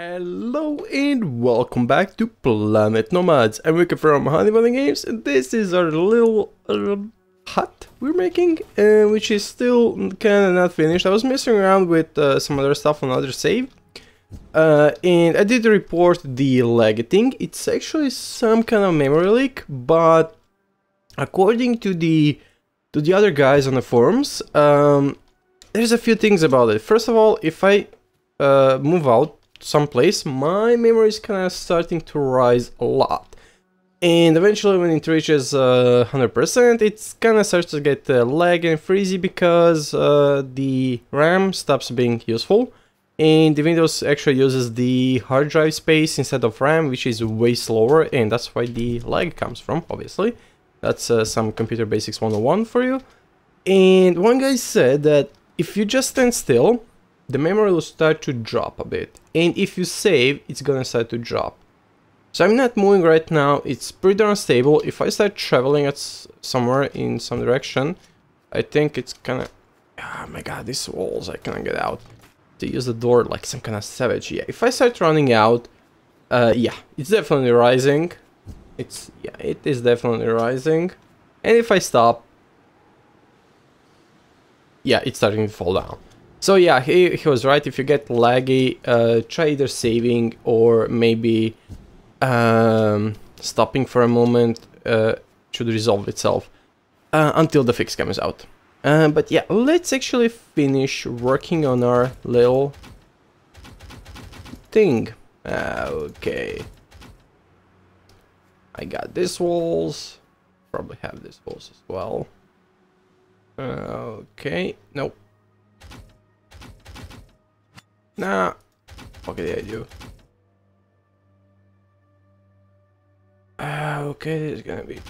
Hello and welcome back to Planet Nomads. I'm Ricky from Honeybunny Games and this is our little uh, hut we're making, uh, which is still kinda not finished. I was messing around with uh, some other stuff on other save. Uh, and I did report the lag thing. It's actually some kind of memory leak, but according to the to the other guys on the forums, um, there's a few things about it. First of all, if I uh, move out someplace, my memory is kind of starting to rise a lot. And eventually when it reaches uh, 100%, it kind of starts to get uh, lag and freezy because uh, the RAM stops being useful. And the Windows actually uses the hard drive space instead of RAM, which is way slower, and that's why the lag comes from, obviously. That's uh, some computer basics 101 for you. And one guy said that if you just stand still, the memory will start to drop a bit. And if you save, it's gonna start to drop. So I'm not moving right now, it's pretty unstable. If I start traveling at somewhere in some direction, I think it's kinda... Oh my god, these walls, I cannot get out. To use the door like some kind of savage. Yeah, if I start running out, uh, yeah, it's definitely rising. It's, yeah, it is definitely rising. And if I stop, yeah, it's starting to fall down. So yeah, he, he was right. If you get laggy, uh, try either saving or maybe um, stopping for a moment. Uh, should resolve itself uh, until the fix comes out. Uh, but yeah, let's actually finish working on our little thing. okay. I got this walls. Probably have this walls as well. okay, nope. Nah. Okay, did I do? Uh, okay, there's gonna be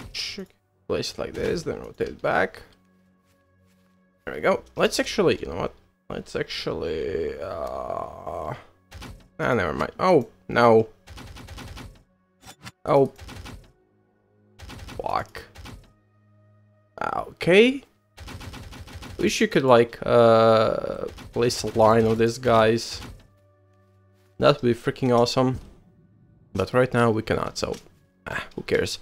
placed like this, then rotate back. There we go. Let's actually, you know what? Let's actually, uh... Ah, never mind. Oh, no. Oh. Fuck. Okay. Wish you could like uh, place a line of these guys. That would be freaking awesome. But right now we cannot, so ah, who cares?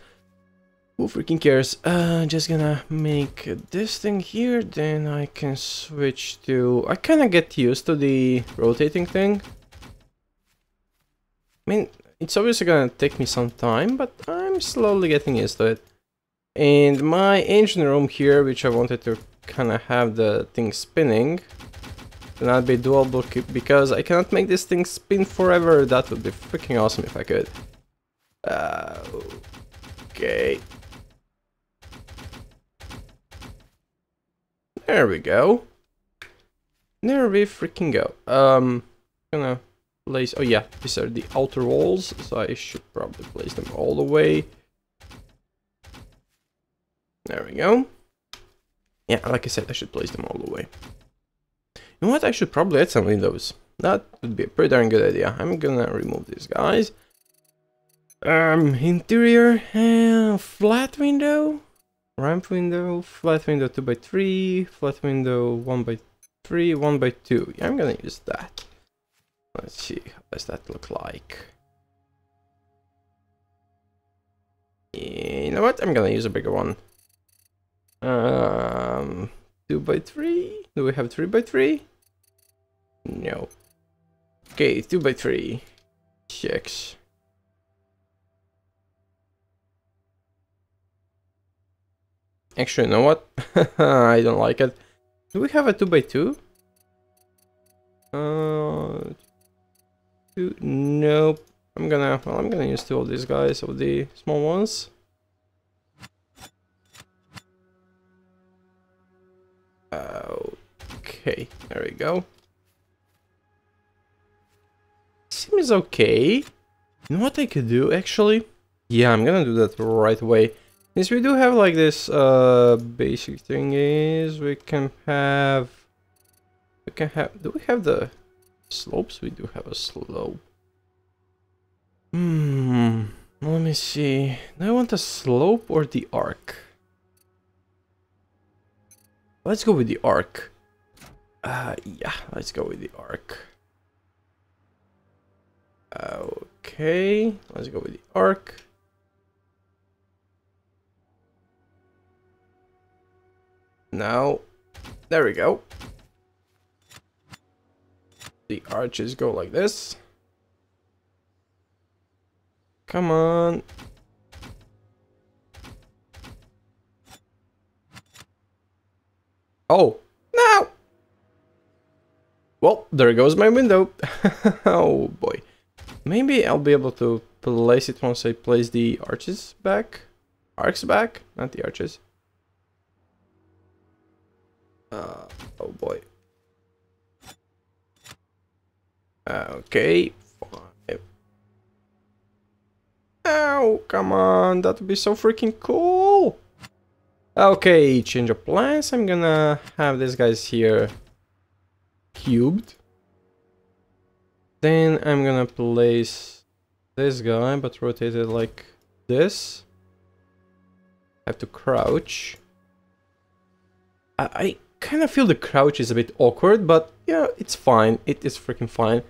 Who freaking cares? Uh, just gonna make this thing here, then I can switch to... I kinda get used to the rotating thing. I mean, it's obviously gonna take me some time, but I'm slowly getting used to it. And my engine room here, which I wanted to kind of have the thing spinning not be doable because I cannot make this thing spin forever. That would be freaking awesome if I could. Uh, okay. There we go. There we freaking go. Um, gonna place. Oh yeah, these are the outer walls, so I should probably place them all the way. There we go. Yeah, like I said, I should place them all the way. You know what? I should probably add some windows. That would be a pretty darn good idea. I'm gonna remove these guys. Um, interior, uh, flat window, ramp window, flat window 2x3, flat window 1x3, 1x2. Yeah, I'm gonna use that. Let's see, how does that look like? You know what? I'm gonna use a bigger one. Um, 2 by 3 Do we have 3 by 3 No. Okay, 2 by 3 Six. Actually, you know what? I don't like it. Do we have a 2 by 2 Uh, two, nope. I'm gonna, well, I'm gonna use two of these guys, of the small ones. Okay, there we go. Seems okay. You know what I could do, actually? Yeah, I'm gonna do that right away. Since we do have like this uh, basic thing is, we can have... We can have... Do we have the slopes? We do have a slope. Hmm... Let me see. Do I want the slope or the arc? Let's go with the arc. Uh, yeah, let's go with the arc. Okay, let's go with the arc. Now, there we go. The arches go like this. Come on. Oh! Well, there goes my window. oh boy. Maybe I'll be able to place it once I place the arches back. Arcs back? Not the arches. Uh, oh boy. Okay. Ow, come on, that would be so freaking cool. Okay, change of plans. I'm gonna have these guys here cubed. Then I'm gonna place this guy, but rotate it like this. I have to crouch. I, I kind of feel the crouch is a bit awkward, but yeah, it's fine. It is freaking fine.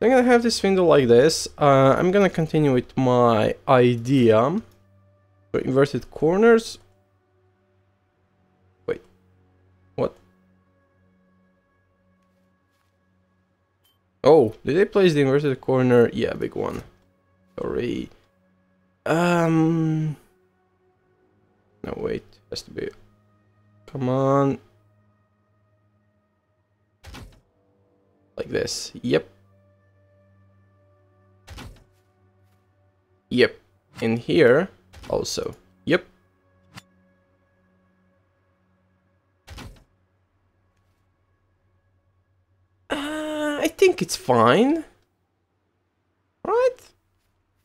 I'm gonna have this window like this. Uh, I'm gonna continue with my idea. Inverted corners. Oh, did I place the inverted corner? Yeah, big one. Sorry. Um... No, wait. Has to be... Come on. Like this. Yep. Yep. In here also. Yep. Uh, I think it's fine. Right?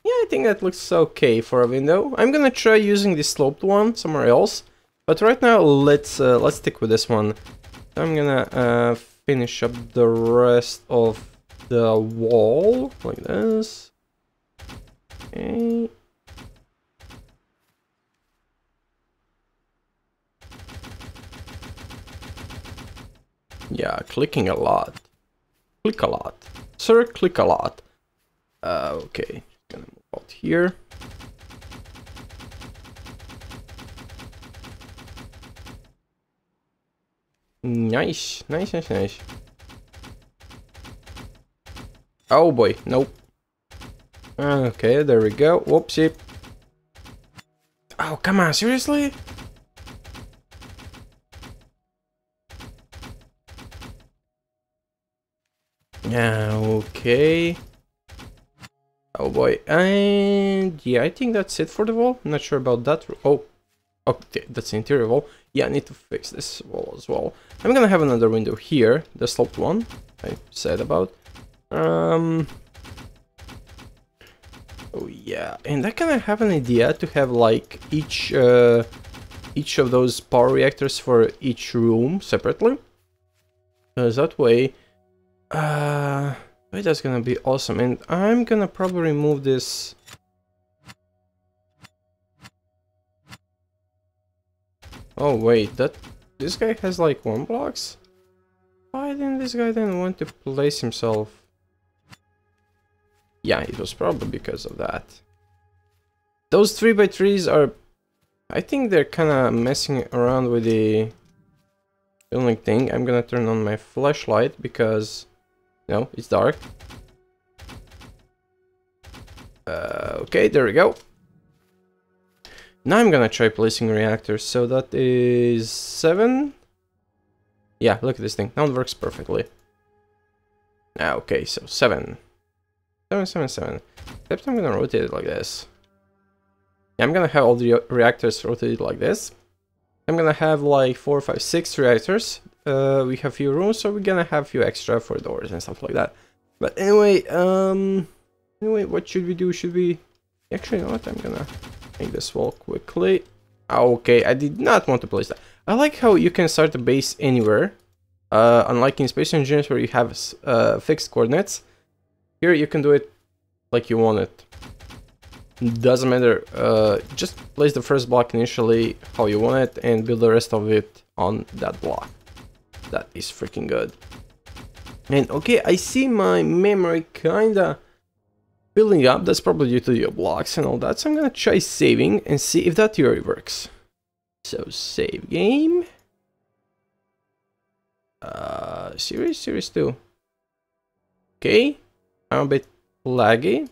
Yeah, I think that looks okay for a window. I'm gonna try using the sloped one somewhere else. But right now, let's uh, let's stick with this one. I'm gonna uh, finish up the rest of the wall like this. Okay. Yeah, clicking a lot. Click a lot. Sir, click a lot. Uh, okay, gonna move out here. Nice, nice, nice, nice. Oh boy, nope. Okay, there we go. Whoopsie. Oh, come on, seriously? Yeah, okay. Oh boy, and yeah, I think that's it for the wall. I'm not sure about that. Oh, okay, that's the interior wall. Yeah, I need to fix this wall as well. I'm gonna have another window here, the sloped one I said about. Um, Oh yeah, and I kind of have an idea to have like each uh, each of those power reactors for each room separately. Because that way, uh, that's gonna be awesome. And I'm gonna probably remove this. Oh wait, that this guy has like one blocks. Why didn't this guy then want to place himself? Yeah, it was probably because of that. Those 3x3s are... I think they're kind of messing around with the only thing. I'm gonna turn on my flashlight because, know, it's dark. Uh, okay, there we go. Now I'm gonna try placing reactors. So that is seven. Yeah, look at this thing. Now it works perfectly. Ah, okay, so seven. 777. Except I'm gonna rotate it like this. Yeah, I'm gonna have all the reactors rotated like this. I'm gonna have like four, five, six reactors. Uh, we have few rooms, so we're gonna have few extra for doors and stuff like that. But anyway, um, anyway, what should we do? Should we? Actually, you know what? I'm gonna make this wall quickly. Okay, I did not want to place that. I like how you can start a base anywhere. Uh, unlike in Space Engineers where you have uh, fixed coordinates. Here you can do it like you want it. Doesn't matter, uh, just place the first block initially how you want it and build the rest of it on that block. That is freaking good. And okay, I see my memory kinda building up. That's probably due to the blocks and all that. So I'm gonna try saving and see if that theory works. So save game. Uh, series, series 2. Okay, I'm a bit laggy.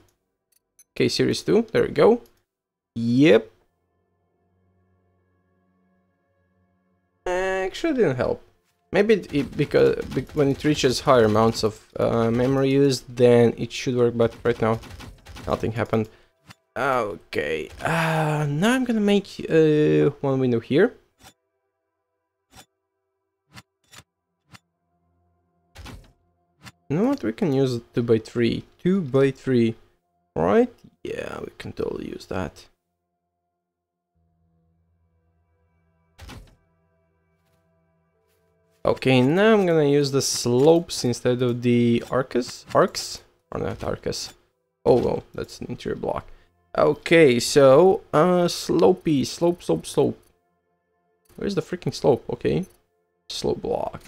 Okay, series 2, there we go. Yep. Actually didn't help. Maybe it, because when it reaches higher amounts of uh, memory use, then it should work, but right now nothing happened. Okay, uh, now I'm gonna make uh, one window here. You know what, we can use 2 by 3 2 by 3 right? Yeah, we can totally use that. Okay, now I'm gonna use the slopes instead of the arcus, arcs, or not arcus. Oh, well, that's an interior block. Okay, so, uh, slopey, slope, slope, slope. Where's the freaking slope? Okay, slope block.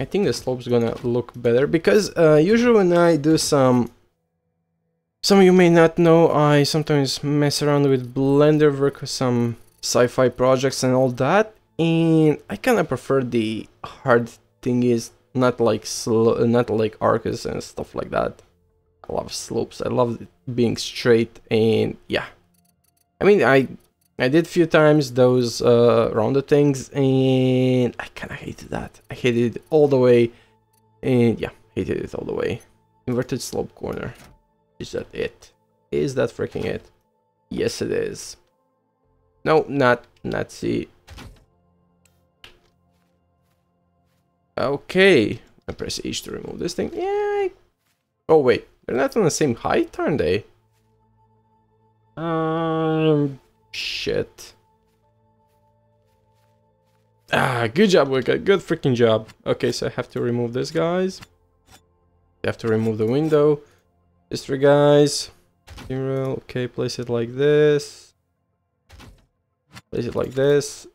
I think the slope's gonna look better because uh, usually when I do some some of you may not know I sometimes mess around with Blender work with some sci-fi projects and all that and I kinda prefer the hard thing is not like slow not like arcs and stuff like that I love slopes I love being straight and yeah I mean I I did a few times those uh, rounded things and I kind of hated that. I hated it all the way and yeah, hated it all the way. Inverted slope corner. Is that it? Is that freaking it? Yes it is. No, not, see. Okay, I press H to remove this thing. Yeah. Oh wait, they're not on the same height, aren't they? Um, Shit. Ah, good job, Wicked. Good freaking job. Okay, so I have to remove this, guys. You have to remove the window. Three guys. Zero. Okay, place it like this. Place it like this.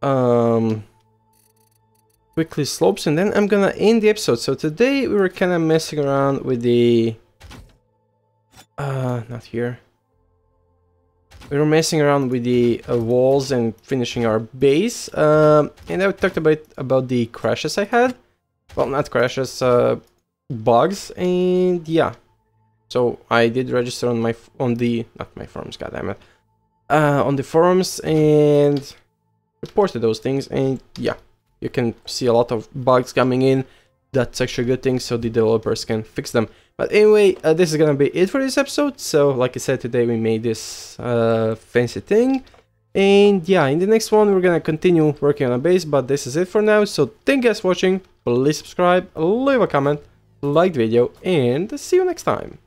Um, quickly slopes, and then I'm gonna end the episode. So today we were kind of messing around with the. Uh, not here we were messing around with the uh, walls and finishing our base. Um, and I talked about about the crashes I had. Well, not crashes, uh, bugs. And yeah. So I did register on my on the not my forums, goddammit, uh, on the forums and reported those things. And yeah, you can see a lot of bugs coming in. That's actually a good thing, so the developers can fix them. But anyway, uh, this is gonna be it for this episode. So, like I said, today we made this uh, fancy thing. And yeah, in the next one, we're gonna continue working on a base, but this is it for now. So, thank you guys for watching. Please subscribe, leave a comment, like the video, and see you next time.